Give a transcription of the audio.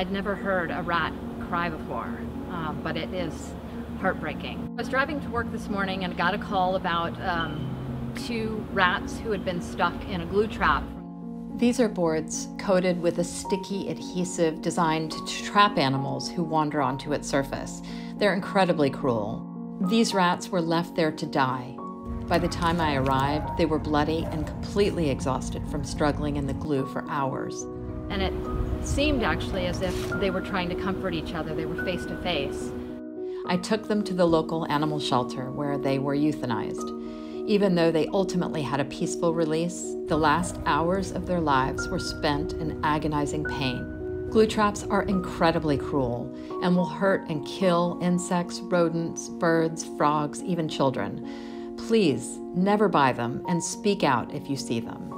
I'd never heard a rat cry before, uh, but it is heartbreaking. I was driving to work this morning and got a call about um, two rats who had been stuck in a glue trap. These are boards coated with a sticky adhesive designed to trap animals who wander onto its surface. They're incredibly cruel. These rats were left there to die. By the time I arrived, they were bloody and completely exhausted from struggling in the glue for hours. And it seemed actually as if they were trying to comfort each other. They were face to face. I took them to the local animal shelter where they were euthanized. Even though they ultimately had a peaceful release, the last hours of their lives were spent in agonizing pain. Glue traps are incredibly cruel and will hurt and kill insects, rodents, birds, frogs, even children. Please never buy them and speak out if you see them.